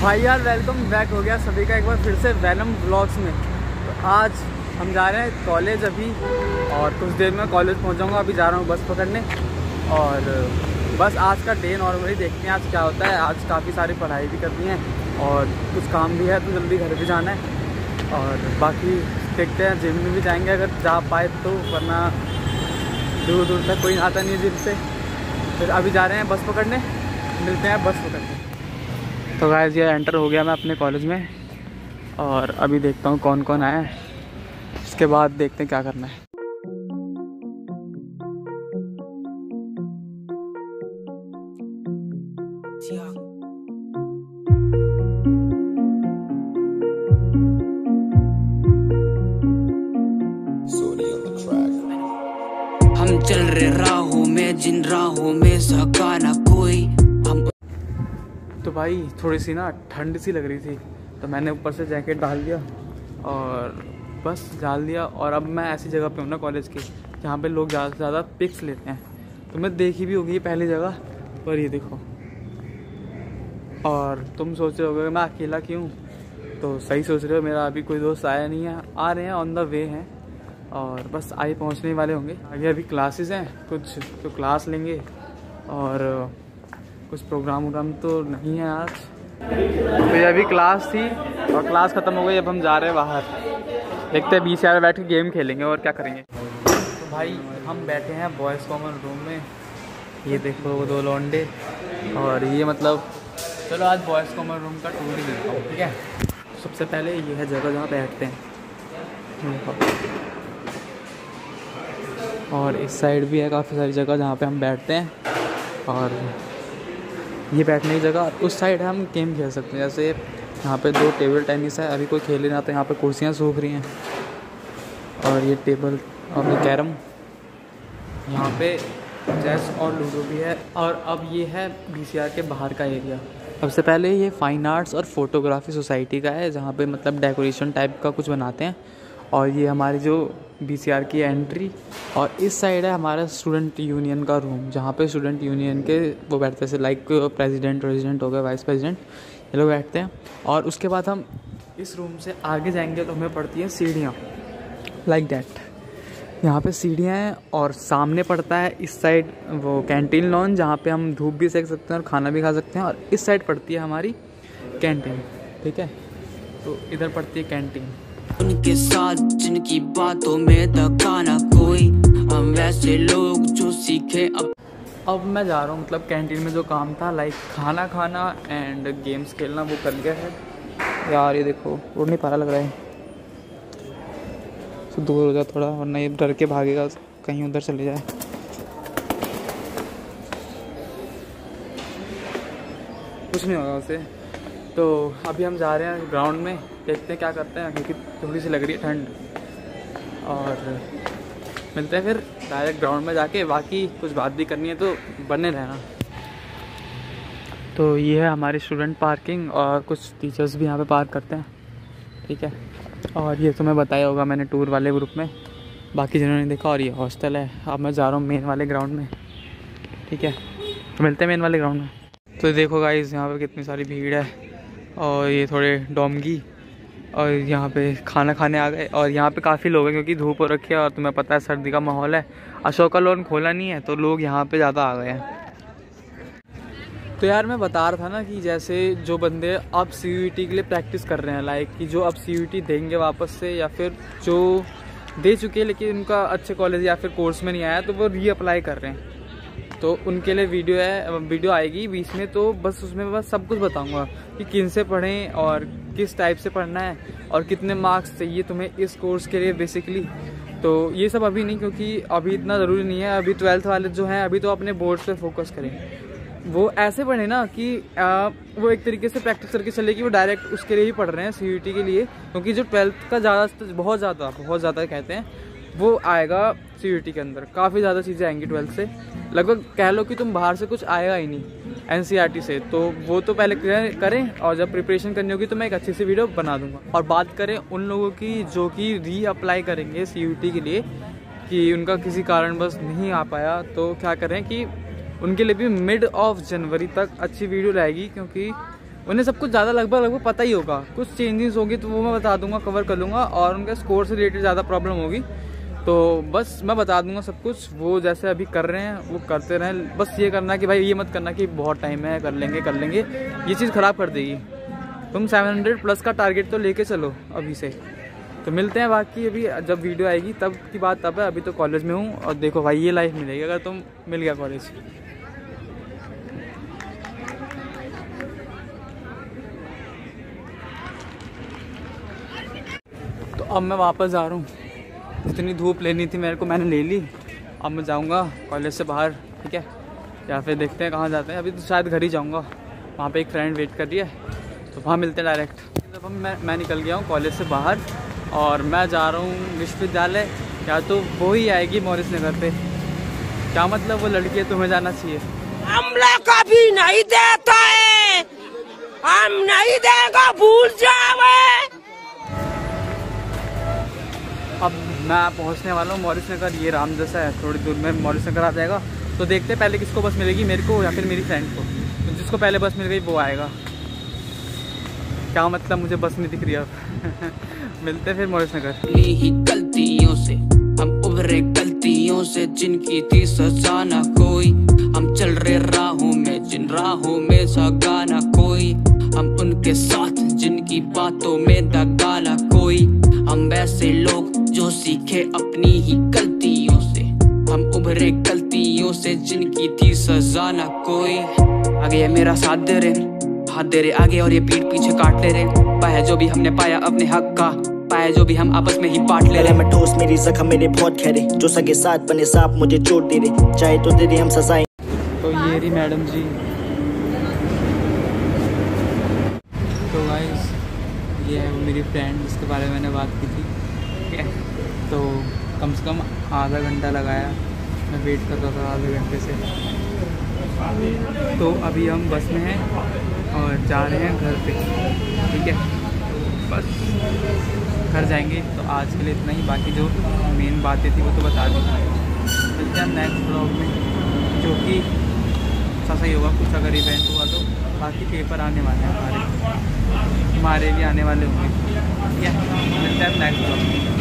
भाई यार welcome back हो गया सभी का एक बार फिर से वैनम ब्लॉग्स में। तो आज हम जा रहे हैं कॉलेज अभी, और कुछ देर में कॉलेज पहुंचाऊँगा अभी जा रहा हूँ बस पकड़ने। और, बस आज का डे नॉर्मली देखते हैं आज क्या होता है। आज काफ़ी सारी पढ़ाई भी करनी है, और कुछ काम भी है तो जल्दी घर भी जाना है। और बाकी देखते हैं जिम में भी जाएँगे अगर जा पाए तो वरना दूर दूर तक कोई आता नहीं है जिम से। फिर अभी जा रहे हैं बस पकड़ने। मिलते हैं बस पकड़ने। तो गाइस ये एंटर हो गया मैं अपने कॉलेज में और अभी देखता हूँ कौन कौन आया है। इसके बाद देखते हैं क्या करना है। हम चल रहे राहों में, जिन राहों में सका ना कोई हम तो भाई थोड़ी सी ना ठंड सी लग रही थी तो मैंने ऊपर से जैकेट डाल दिया और बस डाल दिया। और अब मैं ऐसी जगह पे हूँ ना कॉलेज की, जहाँ पे लोग ज़्यादा से ज़्यादा पिक्स लेते हैं। तो मैं देखी भी होगी पहली जगह, पर ये देखो। और तुम सोच रहे होगे, मैं अकेला क्यों? तो सही सोच रहे हो, मेरा अभी कोई दोस्त आया नहीं है। आ रहे हैं ऑन द वे हैं। और बस आए पहुँचने वाले होंगे। आगे अभी क्लासेस हैं, कुछ तो क्लास लेंगे। और कुछ प्रोग्राम वोग्राम तो नहीं है आज। तो ये अभी क्लास थी और क्लास ख़त्म हो गई, अब हम जा रहे हैं बाहर। देखते हैं बीस यार बैठ के गेम खेलेंगे और क्या करेंगे। तो भाई, हम बैठे हैं बॉयज़ कॉमन रूम में। ये देखो वो दो लौंडे और ये मतलब चलो आज बॉयज़ कॉमन रूम का टूर ही देता हूँ, ठीक है? सबसे पहले ये है जगह जहाँ बैठते हैं। और इस साइड भी है काफ़ी सारी जगह जहाँ पे हम बैठते हैं। और ये बैठने की जगह। उस साइड है हम गेम खेल सकते हैं। जैसे यहाँ पे दो टेबल टेनिस है। अभी कोई खेल नहीं आता यहाँ पे कुर्सियाँ सूख रही हैं। और ये टेबल और ये कैरम। यहाँ पे चेस और लूडो भी है। और अब ये है बी के बाहर का एरिया। सबसे पहले ये फ़ाइन आर्ट्स और फोटोग्राफी सोसाइटी का है, जहाँ पे मतलब डेकोरेशन टाइप का कुछ बनाते हैं। और ये हमारी जो बीसीआर की एंट्री और इस साइड है हमारा स्टूडेंट यूनियन का रूम जहाँ पे स्टूडेंट यूनियन के वो बैठते हैं लाइक प्रेसिडेंट प्रेसिडेंट हो गए वाइस प्रेसिडेंट ये लोग बैठते हैं। और उसके बाद हम इस रूम से आगे जाएँगे तो हमें पड़ती हैं सीढ़ियाँ। लाइक डैट यहाँ पे सीढ़ियाँ हैं और सामने पड़ता है इस साइड वो कैंटीन लॉन जहाँ पे हम धूप भी सेक सकते हैं और खाना भी खा सकते हैं। और इस साइड पड़ती है हमारी कैंटीन ठीक है? तो इधर पड़ती है कैंटीन उनके साथ जिनकी बातों में दका ना कोई। हम वैसे लोग जो सीखे अब अब मैं जा रहा हूँ मतलब कैंटीन में जो काम था लाइक खाना खाना एंड गेम्स खेलना, वो कर लिया है। यार, ये देखो उड़ नहीं पा रहा लग रहा है। तो दूर हो जाए थोड़ा, वरना ये डर के भागेगा, कहीं उधर चले जाए। कुछ नहीं होगा उसे। तो अभी हम जा रहे हैं ग्राउंड में, देखते हैं क्या करते हैं, क्योंकि थोड़ी सी लग रही है ठंड। और मिलते हैं फिर डायरेक्ट ग्राउंड में जाके, बाकी कुछ बात भी करनी है तो बने रहना। तो ये है हमारी स्टूडेंट पार्किंग और कुछ टीचर्स भी यहाँ पे पार्क करते हैं, ठीक है? और ये तुम्हें बताया होगा मैंने टूर वाले ग्रुप में, बाकी जिन्होंने देखा और ये हॉस्टल है, अब मैं जा रहा हूँ मेन वाले ग्राउंड में, ठीक है? तो मिलते हैं मेन वाले ग्राउंड में। तो देखो गाइस यहाँ पर कितनी सारी भीड़ है। और ये थोड़े डोमगी, और यहाँ पे खाना खाने आ गए। और यहाँ पे काफ़ी लोग हैं क्योंकि धूप हो रखी है और तुम्हें पता है सर्दी का माहौल है। अशोका लोन खोला नहीं है तो लोग यहाँ पे ज़्यादा आ गए हैं। तो यार मैं बता रहा था ना कि जैसे जो बंदे अब सी के लिए प्रैक्टिस कर रहे हैं लाइक कि जो अब सी देंगे वापस से या फिर जो दे चुके हैं, लेकिन उनका अच्छे कॉलेज या फिर कोर्स में नहीं आया तो वो रीअप्लाई कर रहे हैं। तो उनके लिए वीडियो है वीडियो आएगी बीच में तो बस उसमें बस सब कुछ बताऊँगा। कि किन से पढ़ें और किस टाइप से पढ़ना है और कितने मार्क्स चाहिए तुम्हें इस कोर्स के लिए बेसिकली तो ये सब अभी नहीं क्योंकि अभी इतना ज़रूरी नहीं है। अभी ट्वेल्थ वाले जो हैं अभी तो अपने बोर्ड्स पे फोकस करें। वो ऐसे पढ़े ना कि आ, वो एक तरीके से प्रैक्टिस करके चले कि वो डायरेक्ट उसके लिए ही पढ़ रहे हैं सीयूटी के लिए। क्योंकि जो ट्वेल्थ का ज़्यादा बहुत ज़्यादा बहुत ज़्यादा कहते हैं वो आएगा सीयूटी के अंदर। काफ़ी ज़्यादा चीज़ें आएँगी ट्वेल्थ से। लगभग कह लो कि तुम बाहर से कुछ आएगा ही नहीं। एन से। तो वो तो पहले करें और जब प्रिपरेशन करनी होगी तो मैं एक अच्छी सी वीडियो बना दूँगा। और बात करें उन लोगों की जो कि री अप्लाई करेंगे सी के लिए, कि उनका किसी कारण बस नहीं आ पाया तो क्या करें कि उनके लिए भी मिड ऑफ़ जनवरी तक अच्छी वीडियो रहेगी, क्योंकि उन्हें सब कुछ ज़्यादा लगभग लगभग पता ही होगा। कुछ चेंजेस होगी तो वो मैं बता दूँगा कवर कर लूँगा और उनके स्कोर से रिलेटेड ज़्यादा प्रॉब्लम होगी। तो बस मैं बता दूँगा सब कुछ। वो जैसे अभी कर रहे हैं, वो करते रहें। बस ये करना कि भाई ये मत करना कि बहुत टाइम है, कर लेंगे कर लेंगे। ये चीज़ ख़राब कर देगी। तुम 700 प्लस का टारगेट तो लेके चलो अभी से। तो मिलते हैं बाकी अभी, जब वीडियो आएगी, तब की बात तब है। अभी तो कॉलेज में हूँ और देखो भाई ये लाइफ मिलेगी। अगर तुम मिल गया कॉलेज तो अब मैं वापस जा रहा हूँ। जितनी धूप लेनी थी मेरे को, मैंने ले ली। अब मैं जाऊँगा कॉलेज से बाहर, ठीक है? या फिर देखते हैं कहाँ जाते हैं। अभी तो शायद घर ही जाऊँगा। वहाँ पे एक फ्रेंड वेट कर रही है तो वहाँ मिलते हैं डायरेक्ट जब हम, मैं मैं निकल गया हूँ कॉलेज से बाहर, और मैं जा रहा हूँ विश्वविद्यालय। या तो वो ही आएगी मॉरिस नगर पे। क्या मतलब वो लड़की है, तुम्हें जाना चाहिए? हमला कभी नहीं देता है। हम नहीं देगा, भूल जावे अब मैं पहुँचने वाला हूँ मॉरिस नगर, ये राम जैसा है, थोड़ी दूर में मॉरिस नगर आ जाएगा। तो देखते हैं पहले किसको बस मिलेगी, मेरे को या फिर मेरी फ्रेंड को। तो जिसको पहले बस मिल गई, वो आएगा। क्या मतलब मुझे बस नहीं दिख रही अब? मिलते फिर मॉरिस नगर। गलतियों से, हम उभरे गलतियों से, जिनकी थी सजा ना कोई। हम चल रहे राहों में, जिन राहों में सगा ना कोई। हम उनके साथ, जिनकी बातों में दगा ना कोई। हम वैसे लोग जो सीखे अपनी ही गलतियों से। हम उभरे गलतियों से जिनकी थी सजा ना कोई। आगे ये मेरा साथ दे रहे हाथ दे रहे आगे और ये पीठ पीछे काट ले रहे पाया जो भी हमने पाया अपने हक का पाया जो भी हम आपस में ही बांट ले रहे में ठोस मेरी जख्म मेरे बहुत खरे जो सगे साथ बने साफ़ मुझे चोट दे रहे। चाहे तो दे दे हम सजाएँ। तो ये रही मैडम जी। तो गाइस ये है वो मेरी फ्रेंड जिसके बारे में मैंने बात की थी। है? तो कम से कम आधा घंटा लगाया। मैं वेट कर रहा था आधे घंटे से। तो अभी हम बस में हैं और जा रहे हैं घर पे। ठीक है? बस। घर जाएँगे। तो आज के लिए इतना ही। बाकी जो मेन बातें थी वो तो बता दी। मिलते हैं नेक्स्ट ब्लॉग में। जो कि अच्छा सही होगा। कुछ अगर इवेंट हुआ तो। बाकी पेपर आने वाले हैं हमारे। हमारे भी आने वाले होंगे। ठीक है? मिलते हैं नेक्स्ट ब्लॉग में।